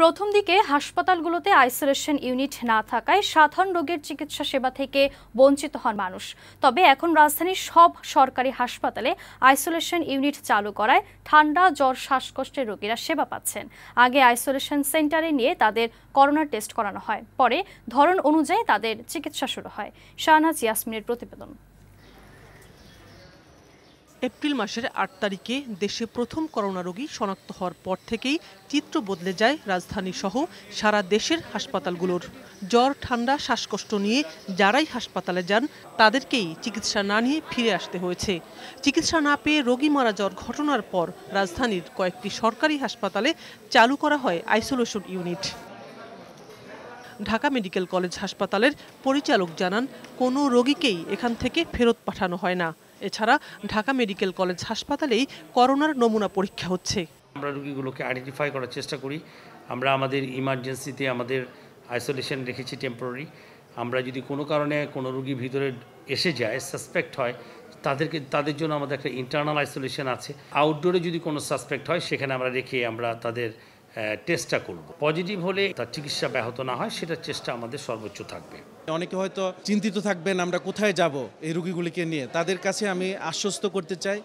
প্রথম দিকে হাসপাতালগুলোতে আইসোলেশন ইউনিট না থাকায় সাধারণ রোগের চিকিৎসা সেবা থেকে বঞ্চিত হন মানুষ। তবে এখন রাজধানীর সব সরকারি হাসপাতালে আইসোলেশন ইউনিট চালু করায় ঠান্ডা, জ্বর, শ্বাসকষ্টের রোগীরা সেবা পাচ্ছেন। আগে আইসোলেশন সেন্টারে নিয়ে তাদের করোনা টেস্ট করানো হয়। পরে ধরন অনুযায়ী তাদের চিকিৎসা শুরু হয়। শাহনাজ ইয়াসমিনের প্রতিবেদন। এপ্রিল মাসের আট তারিখে দেশে প্রথম করোনা রোগী শনাক্ত হওয়ার পর থেকেই চিত্র বদলে যায় রাজধানী সহ সারা দেশের হাসপাতালগুলোর। জ্বর, ঠান্ডা, শ্বাসকষ্ট নিয়ে যারাই হাসপাতালে যান, তাদেরকেই চিকিৎসা না নিয়ে ফিরে আসতে হয়েছে। চিকিৎসা না পেয়ে রোগী মারা যাওয়ার ঘটনার পর রাজধানীর কয়েকটি সরকারি হাসপাতালে চালু করা হয় isolation unit. Dhaka medical college হাসপাতালের পরিচালক জানান, কোনো রোগীকেই এখান থেকে ফেরত পাঠানো হয় না। এছাড়া ঢাকা মেডিকেল কলেজ হাসপাতালেই করোনার নমুনা পরীক্ষা হচ্ছে। আমরা রুগীগুলোকে আইডেন্টিফাই করার চেষ্টা করি। আমরা আমাদের ইমার্জেন্সিতে আমাদের আইসোলেশন রেখেছি টেম্পোরারি আমরা যদি কোনো কারণে কোনো রুগী ভিতরে এসে যায় সাসপেক্ট হয়, তাদেরকে, তাদের জন্য আমাদের একটা ইন্টারনাল আইসোলেশন আছে। আউটডোরে যদি কোনো সাসপেক্ট হয়, সেখানে আমরা রেখে আমরা তাদের টেস্টটা করব। পজিটিভ হলে তার চিকিৎসা ব্যাহত না হয়, সেটার চেষ্টা আমাদের সর্বোচ্চ থাকবে। অনেকে হয়তো চিন্তিত থাকবেন, আমরা কোথায় যাব এই রুগীগুলিকে নিয়ে। তাদের কাছে আমি আশ্বস্ত করতে চাই,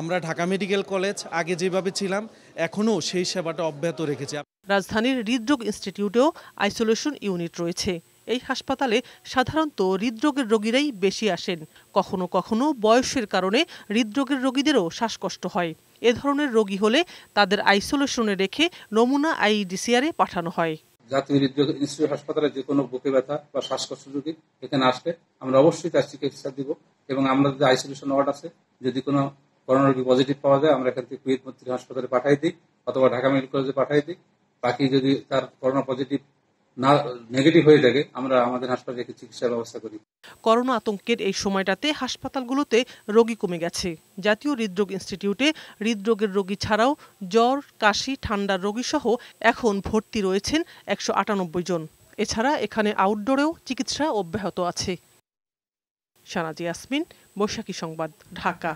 আমরা ঢাকা মেডিকেল কলেজ আগে যেভাবে ছিলাম, এখনও সেই সেবাটা অব্যাহত রেখেছি। রাজধানীর হৃদরোগ ইনস্টিটিউটেও আইসোলেশন ইউনিট রয়েছে। এই হাসপাতালে সাধারণত হৃদরোগের রোগীরাই বেশি আসেন। কখনো কখনো বয়সের কারণে হৃদরোগের রোগীদেরও শ্বাসকষ্ট হয়। এ ধরনের রোগী হলে তাদের আইসোলেশনে রেখে নমুনা আইডিসিআরে পাঠানো হয়। জাতীয় হৃদরোগ ইনস্টিটিউট হাসপাতালে যে কোনো বুকে ব্যথা বা শ্বাসকষ্ট রোগী এখানে আসলে আমরা অবশ্যই তার চিকিৎসা দিব এবং আমরা যে আইসোলেশন ওয়ার্ড আছে, যদি কোনো করোনা রোগী পজিটিভ পাওয়া যায়, আমরা এখান থেকে কুয়েত মন্ত্রী হাসপাতালে পাঠাই দিই অথবা ঢাকা মেডিকেল কলেজে পাঠাই দিই। বাকি যদি তার করোনা পজিটিভ নেগেটিভ হয়ে থাকে, আমরা আমাদের হাসপাতালে চিকিৎসার ব্যবস্থা করি। করোনা আতঙ্কের এই সময়টাতে হাসপাতালগুলোতে রোগী কমে গেছে। জাতীয় হৃদরোগ ইনস্টিটিউটে হৃদরোগের রোগী ছাড়াও জ্বর, কাশি, ঠান্ডার রোগী সহ এখন ভর্তি রয়েছেন একশো আটানব্বই জন। এছাড়া এখানে আউটডোরেও চিকিৎসা অব্যাহত আছে। সানাজি ইয়াসমিন, বৈশাখী সংবাদ, ঢাকা।